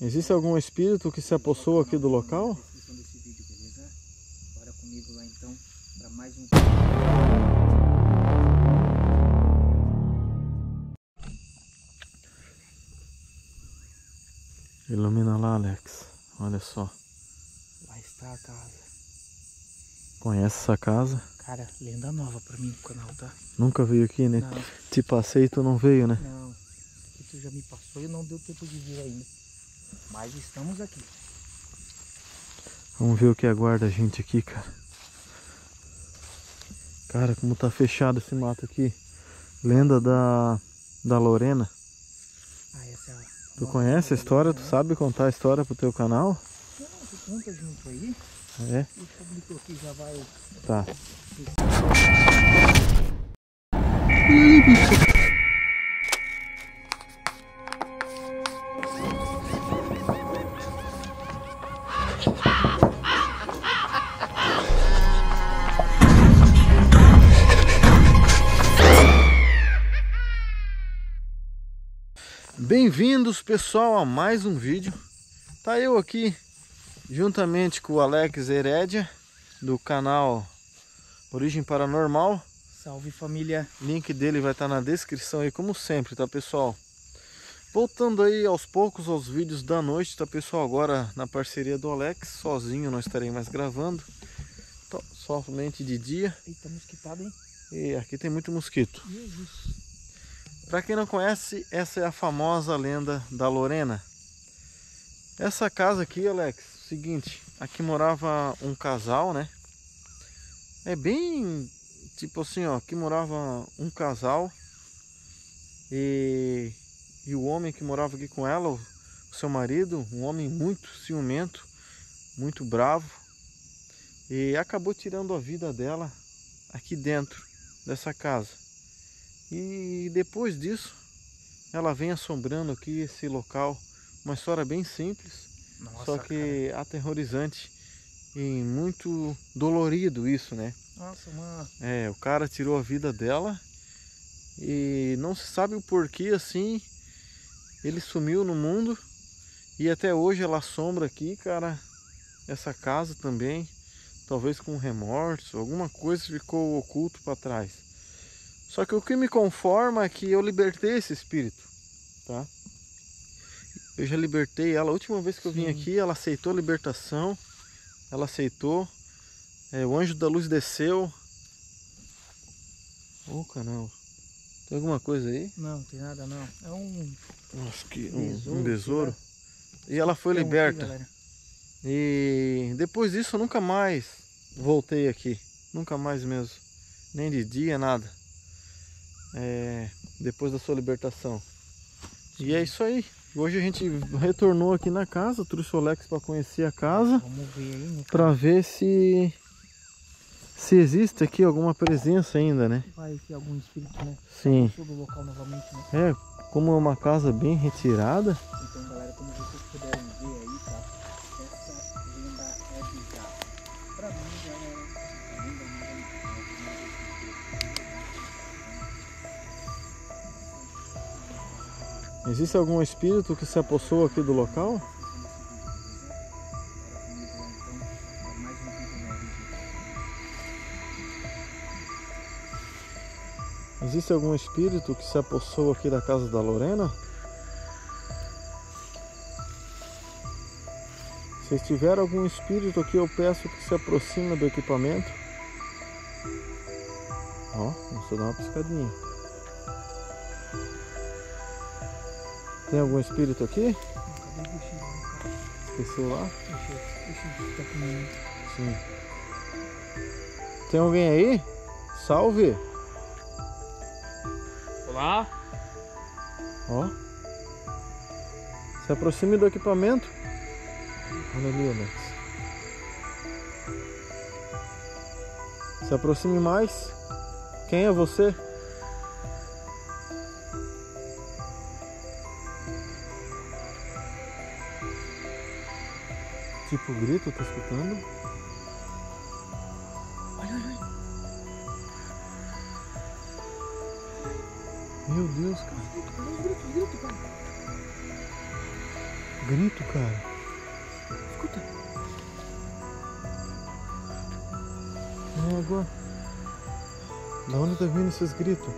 Existe algum espírito que se apossou aqui do local? então um Ilumina lá, Alex. Olha só. Lá está a casa. Conhece essa casa? Cara, lenda nova pra mim no canal, tá? Nunca veio aqui, né? Não, Te passei e tu não veio, né? não. Que tu já me passou e não deu tempo de vir ainda. Mas estamos aqui. Vamos ver o que aguarda a gente aqui, cara. Cara, como tá fechado esse mato aqui. Lenda da, da Lorena. Ah, essa é a. Tu conhece a história? Tu sabe contar a história pro teu canal? Não, tu conta junto aí É? o público aqui já vai. Tá. Bem-vindos, pessoal, a mais um vídeo. Tá eu aqui juntamente com o Alex Herédia do canal Origem Paranormal. Salve família. Link dele vai estar na descrição aí, como sempre, tá pessoal? Voltando aí aos poucos aos vídeos da noite, tá pessoal? Agora na parceria do Alex, sozinho não estarei mais gravando, to- somente de dia. Eita, mosquitado, hein? E aqui tem muito mosquito. Jesus. Para quem não conhece, essa é a famosa lenda da Lorena. Essa casa aqui, Alex, seguinte, aqui morava um casal, né? É bem tipo assim, ó, aqui morava um casal e, e o homem que morava aqui com ela, o, seu marido, um homem muito ciumento, muito bravo, e acabou tirando a vida dela aqui dentro dessa casa. E depois disso, ela vem assombrando aqui esse local. Uma história bem simples, Nossa, só que aterrorizante e muito dolorido isso, né? cara. Nossa, uma. É, o cara tirou a vida dela e não se sabe o porquê assim. Ele sumiu no mundo e até hoje ela assombra aqui, cara, essa casa também. Talvez com remorso, alguma coisa ficou oculto para trás. Só que o que me conforma é que eu libertei esse espírito, tá? Eu já libertei ela. A última vez que eu vim Sim. aqui, ela aceitou a libertação. Ela aceitou. É, o anjo da luz desceu. Ô, caramba. Tem alguma coisa aí? Não, tem nada não. É um Acho que um besouro. um besouro. E ela foi. Tem aqui, liberta. galera. E depois disso eu nunca mais voltei aqui. Nunca mais mesmo. Nem de dia, nada. É, depois da sua libertação. E é isso aí. Hoje a gente retornou aqui na casa, trouxe o Alex para conhecer a casa, Vamos ver aí, né? para ver se se existe aqui alguma presença ainda, né? Vai ter algum espírito, né? Sim. Sobre o local novamente, né? É, como é uma casa bem retirada, Então, galera, como vocês puderam ver aí, existe algum espírito que se apossou aqui do local? Existe algum espírito que se apossou aqui da casa da Lorena? Se tiver algum espírito aqui, eu peço que se aproxime do equipamento. Ó, vamos só dar uma piscadinha. Tem algum espírito aqui? Esqueceu lá? Sim. Tem alguém aí? Salve! Olá? Ó. Se aproxime do equipamento. Olha ali, Alex. Se aproxime mais. Quem é você? Tipo grito, tá escutando? Olha, olha, olha. Meu Deus, cara. Grito, grito, grito, cara. Grito, cara. Escuta. É agora. Da onde tá vindo esses gritos?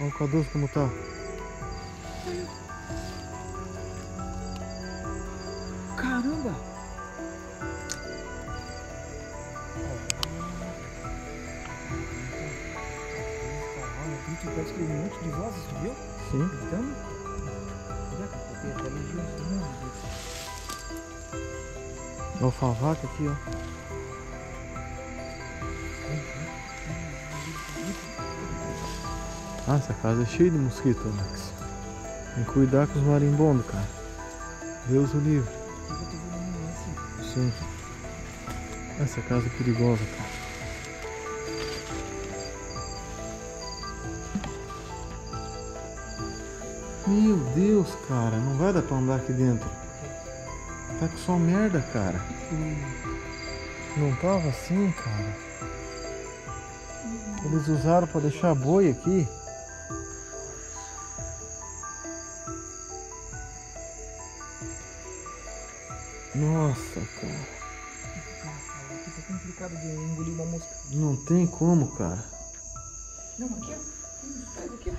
Olha o K2 como tá. Caramba! Parece que um monte de vozes, viu? Sim. Gritando. Olha, cara, tem até legião Olha o Favaca aqui, ó. Ah, essa casa é cheia de mosquito, Alex. Tem que cuidar com os marimbondos, cara. Deus o livre. Sim. Essa casa é perigosa, cara. Meu Deus, cara, não vai dar pra andar aqui dentro. Tá com só merda, cara. Não tava assim, cara. Eles usaram pra deixar boi aqui. Nossa, cara. Tá complicado de engolir uma mosca. Não tem como, cara. Não, aqui, ó. Faz aqui, ó.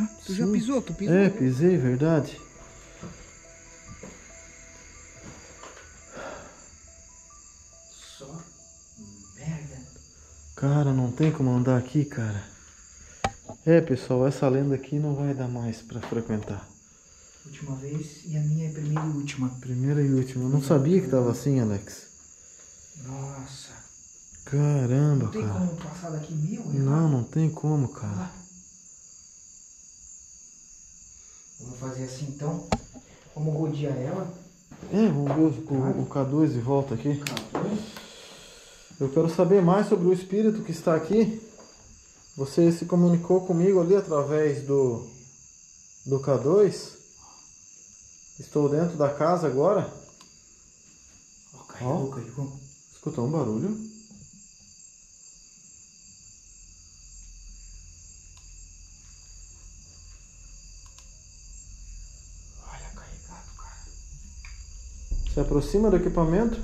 Ah, tu já Sim. pisou? Tu pisou? É, pisei, verdade. Só merda. Cara, não tem como andar aqui, cara. É, pessoal, essa lenda aqui não vai dar mais pra frequentar. Última vez e a minha é primeira e última. Primeira e última. Eu não sabia que tava assim, Alex. Nossa. Caramba, Não tem cara. como passar daqui mil? é Não, não tem como, cara. Lá. Vamos fazer assim então. Vamos rodear ela. É, vamos ver o, o K2 de volta aqui. Eu quero saber mais sobre o espírito que está aqui. Você se comunicou comigo ali através do, do K2. Estou dentro da casa agora. Ó, carregou, Ó. carregou. Escutou um barulho. Olha, carregado, cara. Se aproxima do equipamento.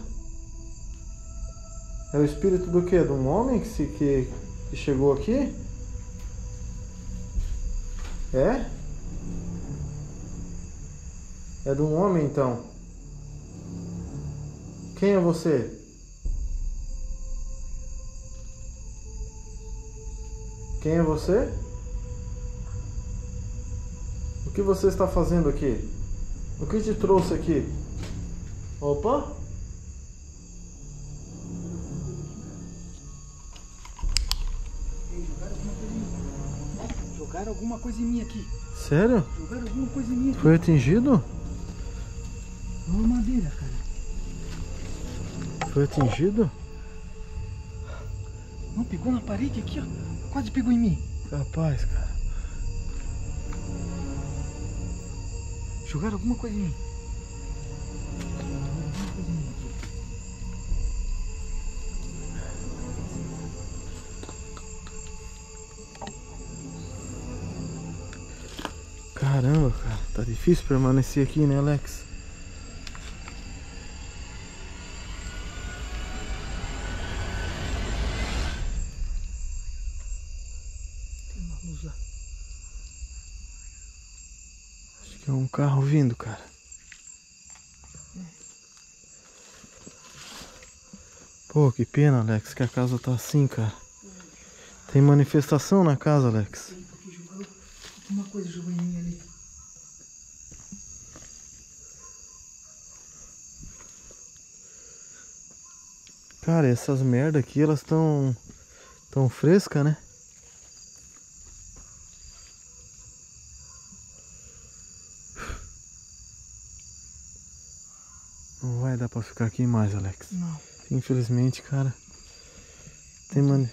É o espírito do quê? De um homem que, se, que, que chegou aqui? É? É de um homem então. Quem é você? Quem é você? O que você está fazendo aqui? O que te trouxe aqui? Opa! Mim. Jogaram alguma coisa em mim aqui. Sério? Jogaram alguma coisa em mim aqui. Foi atingido? Uma madeira, cara. Foi atingido? Não, pegou na parede aqui, ó. Quase pegou em mim. Capaz, cara. Jogaram alguma coisa em mim. Caramba, cara. Tá difícil permanecer aqui, né, Alex? Tem uma luz lá. Acho que é um carro vindo, cara. Pô, que pena, Alex, que a casa tá assim, cara. Tem manifestação na casa, Alex. Alguma coisa mim ali. Cara, essas merda aqui, elas tão tão frescas, né? Não vai dar pra ficar aqui mais, Alex. Não. Infelizmente, cara. Tem mani...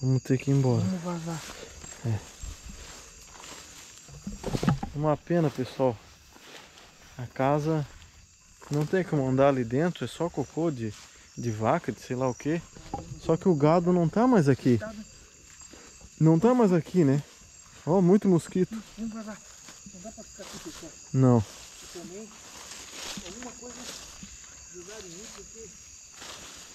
Vamos ter que ir embora. Vamos vazar. Uma pena, pessoal. A casa não tem como andar ali dentro, é só cocô de, de vaca, de sei lá o que. Só que o gado não tá mais aqui. Não tá mais aqui, né? Ó, muito mosquito. Vamos lá. Não dá pra ficar aqui, pessoal. Não. Também, alguma coisa jogaram mim, porque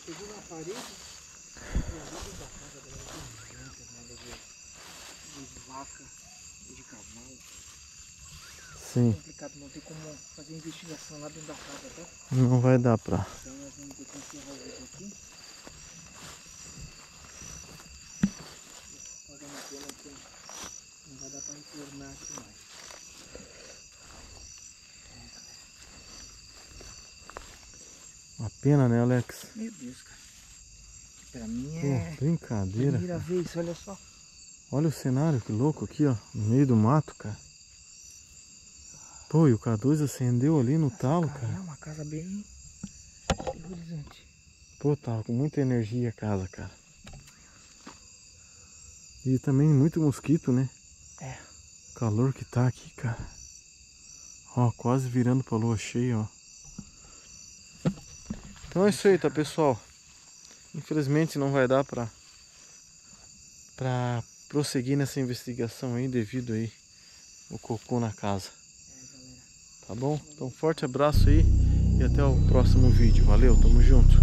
pegou na parede. Dentro da casa galera tem muita nada de, de vaca e de cavalo. Sim. complicado, não tem como fazer investigação lá dentro da casa, tá? Não vai dar pra. Então nós vamos ter que encerrar o vídeo aqui. Paga uma pena que não vai dar pra retornar aqui mais. Pena, né, Alex? Meu Deus, cara. Pra mim Pô, é brincadeira. primeira vez, olha só. Olha o cenário, que louco aqui, ó. No meio do mato, cara. Pô, e o K2 acendeu ali no talo, Cara, é uma casa bem terrorizante. Pô, tava com muita energia a casa, cara. E também muito mosquito, né? É. O calor que tá aqui, cara. Ó, quase virando pra lua cheia, ó. Então é isso aí, tá, pessoal? Infelizmente não vai dar pra, pra prosseguir nessa investigação aí devido aí o cocô na casa. Tá bom? Então forte abraço aí e até o próximo vídeo. Valeu, tamo junto.